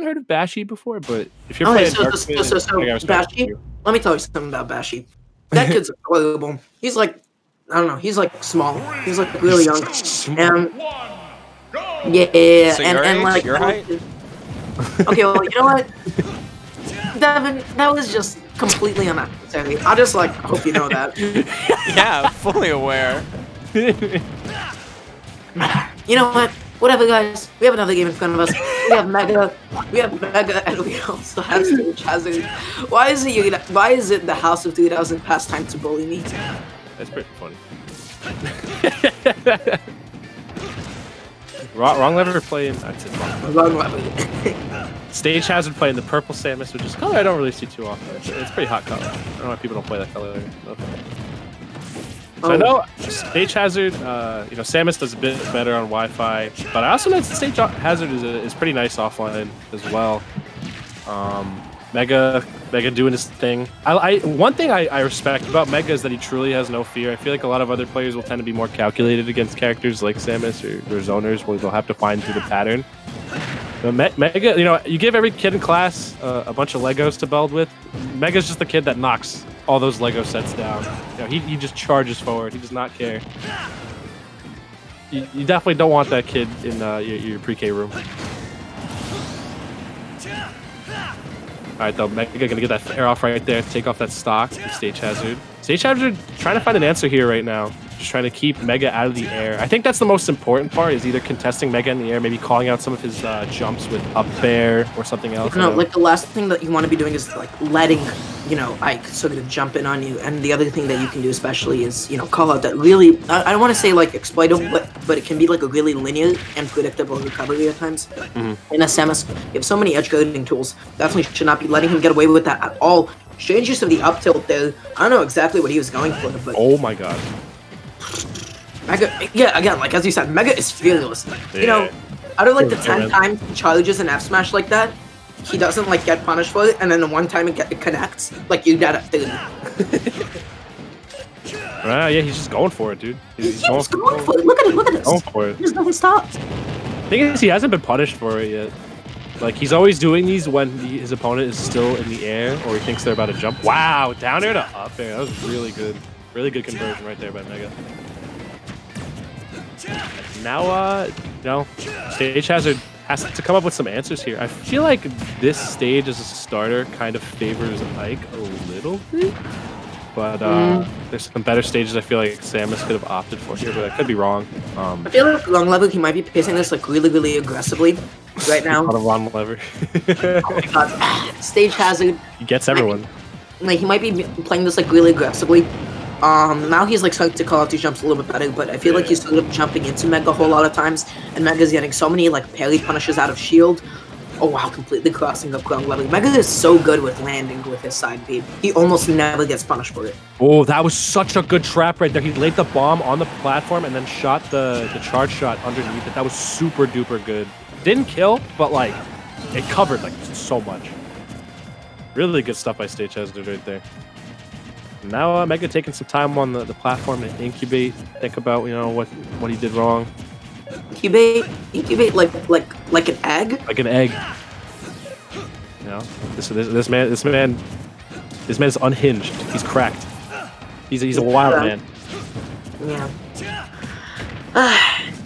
haven't heard of Bashy before, but if you're Okay, playing so, Dark so, Fate, so, so, I Bashy, you. let me tell you something about Bashy. That kid's adorable. He's like, I don't know, he's like small. He's like really young. And yeah, So and, your and age? like Your height? Okay, well, you know what, Devin, that was just completely unnecessary. I just like hope you know that. yeah, fully aware. You know what? Whatever, guys. We have another game in front of us. We have Mega. We have Mega, and we also have Stage Hazard. Why is it? Why is it the House of 3000 pastime to bully me? That's pretty funny. wrong, wrong lever playing. That's it. Wrong. Wrong level. Stage Hazard playing the purple Samus, which is color I don't really see too often. It's, it's pretty hot color. I don't know why people don't play that color. Okay. So I Oh. know Stage Hazard, uh, you know, Samus does a bit better on Wi-Fi, but I also know Stage Hazard is, a, is pretty nice offline as well. Um, Mega, Mega doing his thing. I, I one thing I, I respect about Mega is that he truly has no fear. I feel like a lot of other players will tend to be more calculated against characters like Samus or, or Zoners, where they'll have to find through the pattern. But Me- Mega, you know, you give every kid in class uh, a bunch of Legos to build with. Mega's just the kid that knocks all those Lego sets down. You know, he, he just charges forward. He does not care. You, you definitely don't want that kid in uh, your, your pre-K room. All right, though, Mega gonna get that air off right there. Take off that stock. Stage hazard. Stage hazard trying to find an answer here right now. Just trying to keep Mega out of the air. I think that's the most important part. Is either contesting Mega in the air, maybe calling out some of his uh, jumps with up air or something else. No, like the last thing that you want to be doing is like letting, you know, Ike sort of jump in on you. And the other thing that you can do especially is, you know, call out that really, I, I don't want to say like exploitable, but, but it can be like a really linear and predictable recovery at times. Mm-hmm. In a Samus, you have so many edge guarding tools. Definitely should not be letting him get away with that at all. Strange use of the up tilt there. I don't know exactly what he was going for, but Oh my god. Mega, yeah, again, like as you said, Mega is fearless. You know, Yeah. out of like the ten times he charges an F smash like that, he doesn't like get punished for it, and then the one time it, get, it connects, like you got it. dude. Ah, yeah, he's just going for it, dude. He's, He's going, going for it. Look at it. Look at going for it. He doesn't stop. thing is, he hasn't been punished for it yet. Like he's always doing these when the, his opponent is still in the air or he thinks they're about to jump. Wow, down air to up air. That was really good. Really good conversion right there by Mega. Now, uh, know, Stage Hazard has to come up with some answers here. I feel like this stage as a starter kind of favors Ike a little bit. But uh, there's some better stages I feel like Samus could have opted for here, but I could be wrong. Um, I feel like wrong lever he might be pacing this like really, really aggressively right now. on a wrong lever. God, stage hazard. he gets everyone. Like he might be playing this like really aggressively. Um, now he's like starting to call out these jumps a little bit better, but I feel like he's of jumping into Mega a whole lot of times, and Mega's getting so many like parry punishes out of shield. Oh wow, completely crossing up ground level. Mega is so good with landing with his side beam. He almost never gets punished for it. Oh, that was such a good trap right there. He laid the bomb on the platform and then shot the, the charge shot underneath it. That was super duper good. Didn't kill, but like it covered like so much. Really good stuff by Stage Hazard right there. Now uh, Mega taking some time on the, the platform to incubate, think about you know what what he did wrong, Incubate, incubate like like like an egg. like an egg. You know, this this, this man this man this man is unhinged. He's cracked. He's he's a wild man. Yeah. Ah.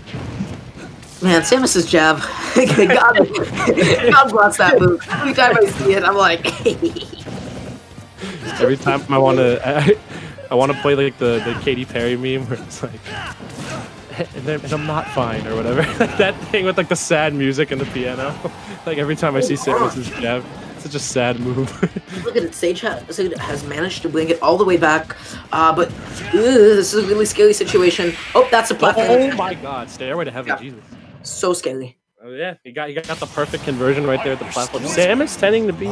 Man, Samus's jab. God, God bless that move. Every time I see it, I'm like, Every time I want to, I, I want to play like the the Katy Perry meme where it's like, and, then, and I'm not fine or whatever. that thing with like the sad music and the piano. like every time I see Samus's jab, It's such a sad move. look at it. Sage ha- Sage has managed to bring it all the way back. Uh, but ugh, this is a really scary situation. Oh, that's a platform. oh my God! Stairway to Heaven, Yeah. Jesus. So scary. Oh yeah, you got you got the perfect conversion right there at the platform. Samus tending to be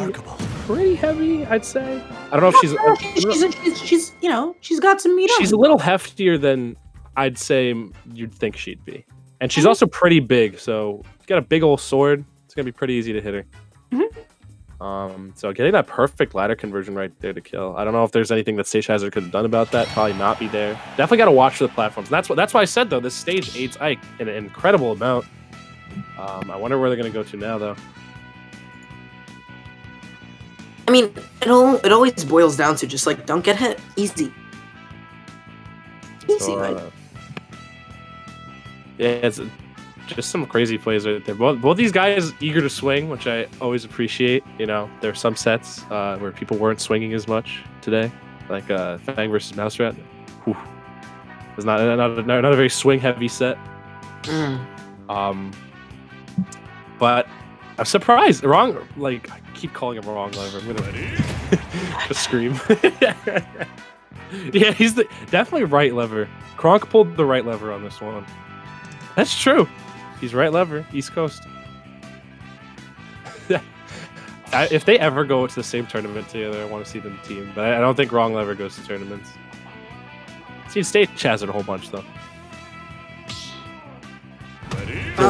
pretty heavy, I'd say. I don't know if she's Yeah, she's, she's, she's, she's, you know, she's got some meat on she's her. a little heftier than I'd say you'd think she'd be, and she's also pretty big. So she's got a big old sword. It's gonna be pretty easy to hit her. Um, so getting that perfect ladder conversion right there to kill. I don't know if there's anything that Stage Hazard could have done about that. Probably not be there. Definitely got to watch for the platforms. And that's what that's why I said though this stage aids Ike in an incredible amount. Um, I wonder where they're gonna go to now though. I mean, it all it always boils down to just like don't get hit, easy, easy, So, right? uh, yeah, it's just some crazy plays right there. Both, both these guys eager to swing, which I always appreciate. You know, there are some sets uh, where people weren't swinging as much today, like uh, Fang versus Mouse Rat. Whew. It's not, not, not, not a very swing heavy set. Mm. Um, but I'm surprised. Wrong, like I keep calling him wrong lever. I'm gonna just scream. yeah, he's the definitely right lever. Kronk pulled the right lever on this one. That's true. He's right lever, East Coast. I, if they ever go to the same tournament together, I want to see them team. But I, I don't think wrong lever goes to tournaments. See, State Chaz a whole bunch though.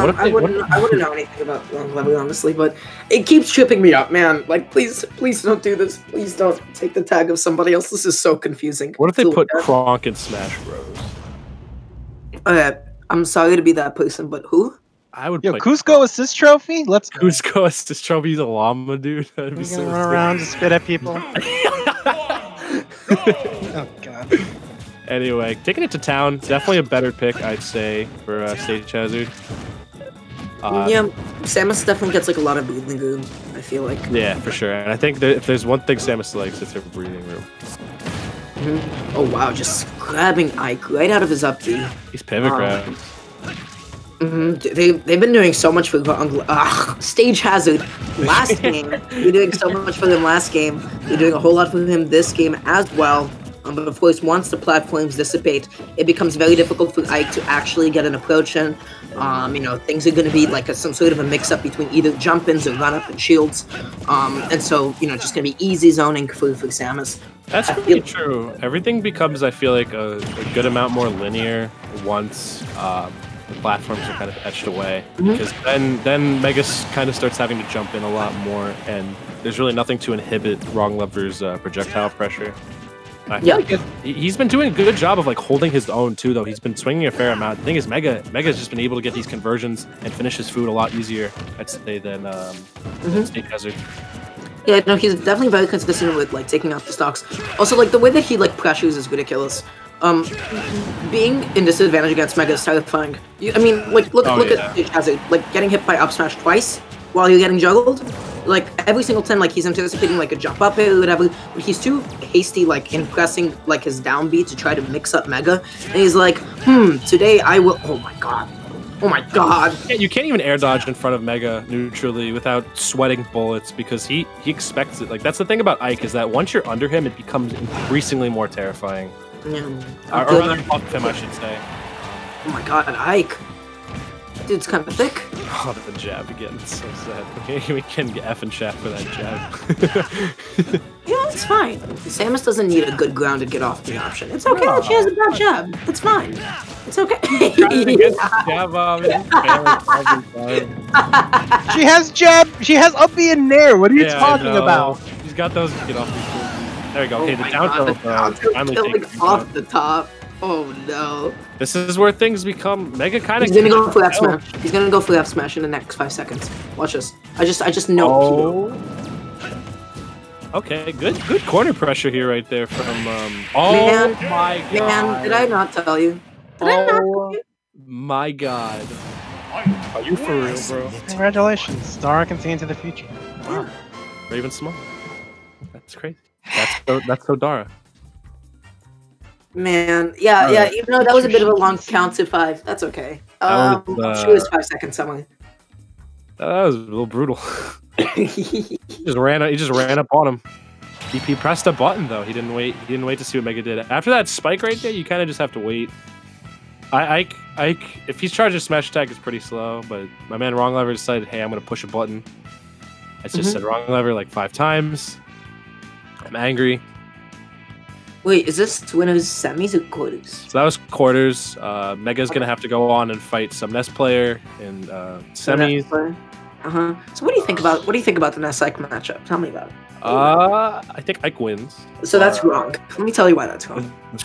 Um, if I they- what wouldn't. I wouldn't know anything about wrong lever, honestly, but it keeps tripping me up, man. Like, please, please don't do this. Please don't take the tag of somebody else. This is so confusing. What if they put Kronk in Smash Bros? Uh, I'm sorry to be that person, but who? I would Yo, play Kuzco assist trophy? Let's go. Kuzco as this trophy's a llama, dude. That'd be so gonna run around and spit at people. Oh god. Anyway, taking it to town, definitely a better pick, I'd say, for uh, Stage Hazard. Uh, yeah, Samus definitely gets like a lot of breathing room. I feel like. yeah, for sure. And I think that if there's one thing Samus likes, it's her breathing room. Oh wow, just grabbing Ike right out of his up B. These pivot Um, grabs. hmm They they've been doing so much for Ugh, Ugh, Stage Hazard. Last game, they're doing so much for them. last game. They're doing a whole lot for him this game as well. Um, but of course, once the platforms dissipate, it becomes very difficult for Ike to actually get an approach in. Um, you know, things are going to be like a, some sort of a mix-up between either jump-ins or run-up and shields. Um, and so, you know, just going to be easy zoning for, for Samus. That's pretty true. Everything becomes, I feel like, a, a good amount more linear once um, the platforms are kind of etched away. Mhm. Because then, then Megas kind of starts having to jump in a lot more, and there's really nothing to inhibit Wrong Lever's uh, projectile pressure. I feel Yeah. like he's been doing a good job of like holding his own too, though. He's been swinging a fair amount. The thing is, Mega Mega's just been able to get these conversions and finish his food a lot easier, I'd say, than um, than Mhm. Stage Hazard. Yeah, no, he's definitely very consistent with like taking out the stocks. Also, like the way that he like pressures is ridiculous. Um, being in disadvantage against Mega is terrifying. You, I mean, like look Oh, look yeah. at Hazard, like getting hit by up smash twice while you're getting juggled. Like every single time, like he's anticipating like a jump up or whatever, but he's too hasty like in pressing like his down B to try to mix up Mega. And he's like, hmm, today I will. Oh my god. Oh my god. Yeah, you can't even air dodge in front of Mega neutrally without sweating bullets because he he expects it. Like that's the thing about Ike is that once you're under him, it becomes increasingly more terrifying. Yeah. Or, or rather, him, I should say. Oh my god, Ike. Dude's kind of thick. Oh, the jab again. It's so sad. Okay, we can get F and shaft for that jab. Yeah, it's fine. Samus doesn't need a good grounded get off the option. It's okay that she has a bad jab. It's fine. It's okay. Trying to get jab off, it's failing every time. She has jab. She has up B in there. What are you Yeah, talking about? He's got those get off. these moves. There we go. Oh Okay, the my down God, the uh, down tilt finally killing taking things off the top. Oh no. This is where things become Mega kind of. He's gonna go for F smash. He's gonna go for F smash in the next five seconds. Watch this. I just I just know. Oh. Okay, good good corner pressure here right there from um Oh Man, my god. Man, did I not tell you? Did I not tell Oh you? my god. Are you for real, bro? Congratulations. Dara can see into the future. Yeah. Raven Small. That's crazy. That's so that's so Dara. Man, yeah, yeah. Even though that was a bit of a long count to five, that's okay. Um, was, she was uh, five seconds somewhere. That was a little brutal. he just ran he just ran up on him. He, he pressed a button though. He didn't wait. He didn't wait to see what Mega did. After that spike right there, you kind of just have to wait. I Ike Ike if he's charging smash attack it's pretty slow, but my man Wrong Lever decided, hey, I'm gonna push a button. I just Mhm. said Wrong Lever like five times. I'm angry. Wait, is this winners semis or quarters? So that was quarters. Uh, Mega's gonna have to go on and fight some Ness player in uh, semis. Uh huh. So what do you think about what do you think about the Ness Ike matchup? Tell me about it. Uh, I think Ike wins. So that's Uh, wrong. Let me tell you why that's wrong.